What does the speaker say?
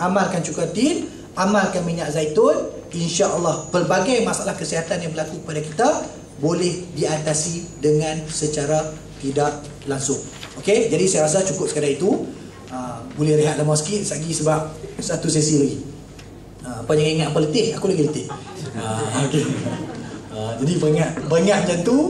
amalkan cukatin, amalkan minyak zaitun, insya-Allah pelbagai masalah kesihatan yang berlaku kepada kita boleh diatasi dengan secara tidak langsung. Okey, jadi saya rasa cukup sekadar itu. Uh, boleh rehat lama sikit lagi sebab satu sesi lagi. Uh, apa yang ingat apa letih? Aku lagi letih. Uh, okay. uh, jadi banyak banyak macam tu.